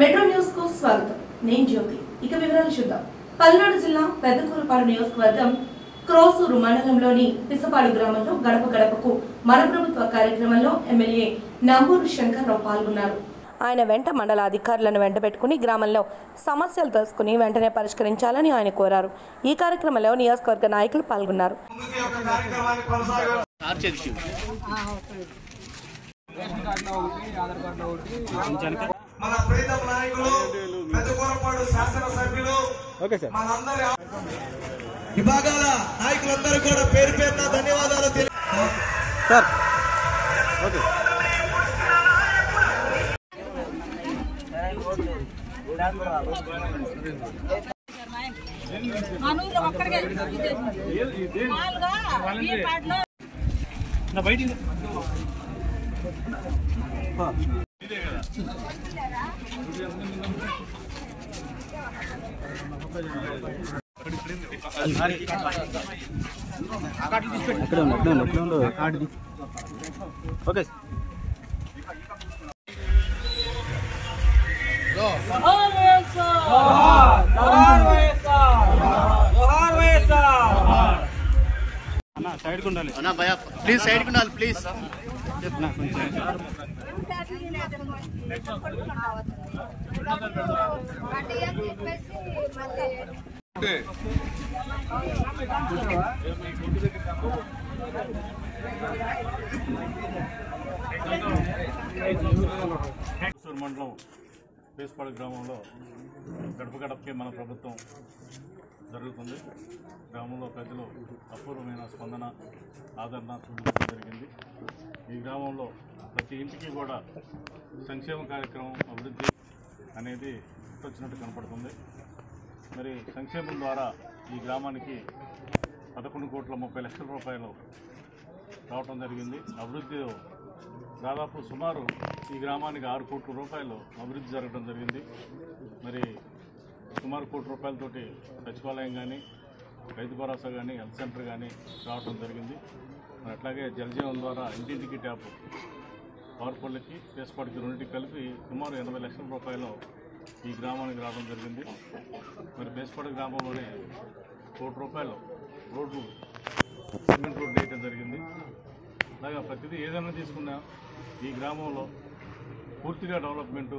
Metro న్యూస్కు స్వాగతం. నేను జ్యోతి. ఇక వివరాలు చూద్దాం. పల్నాడు జిల్లా పెద్దకూరుపాడు నియోజకవర్గం క్రోసూరు మండలంలోని పిసపాడు గ్రామంలో గడప గడపకు మన ప్రభుత్వ కార్యక్రమంలో ఎమ్మెల్యే నంబూరు శంకర్రావు పాల్గొన్నారు. ఆయన వెంట మండల అధికారులను వెంటబెట్టుకుని గ్రామంలో సమస్యలు తెలుసుకుని వెంటనే పరిష్కరించాలని ఆయన కోరారు. ఈ కార్యక్రమంలో నియోజకవర్గ నాయకులు పాల్గొన్నారు. ఆధార్ కార్డు కార్యక్రమాన్ని కొనసాగ మన ప్రీతం నాయకులు పెద్దకూరపాడు శాసనసభ్యులు మనందరి విభాగాల నాయకులందరూ కూడా పేరు పేరున ధన్యవాదాలు తెలి- మనూరు ఒక్కడికే మామూలుగా ఈ పాటలో అన్నా భయ ప్లీజ్ సైడ్కి ఉండాలి ప్లీజ్ హుసూర్ మండలం. పేసుపాడు గ్రామంలో గడప గడపకే మన ప్రభుత్వం జరుగుతుంది. గ్రామంలో ప్రజలు అపూర్వమైన స్పందన ఆదరణ చూపించడం జరిగింది. ఈ గ్రామంలో ప్రతి ఇంటికి కూడా సంక్షేమ కార్యక్రమం అభివృద్ధి అనేది వచ్చినట్టు కనపడుతుంది. మరి సంక్షేమం ద్వారా ఈ గ్రామానికి పదకొండు కోట్ల ముప్పై లక్షల రూపాయలు రావటం జరిగింది. అభివృద్ధిలో దాదాపు సుమారు ఈ గ్రామానికి ఆరు కోట్ల రూపాయలు అభివృద్ధి జరగడం జరిగింది. మరి సుమారు కోటి రూపాయలతోటి సచివాలయం కానీ రైతు భరోసా కానీ హెల్త్ సెంటర్ కానీ రావటం జరిగింది. మరి అట్లాగే జలజీవన్ ద్వారా ఇంటింటికి ట్యాప్ పవర్పల్లికి పేస్పాటికి రెండింటికి కలిపి సుమారు ఎనభై లక్షల రూపాయలు ఈ గ్రామానికి రావడం జరిగింది. మరి పేస్పాటి గ్రామంలోనే కోటి రూపాయలు రోడ్లు సిమెంట్ రోడ్డు వేయడం జరిగింది. అలాగే ప్రతిదీ ఏదైనా తీసుకున్నా ఈ గ్రామంలో పూర్తిగా డెవలప్మెంటు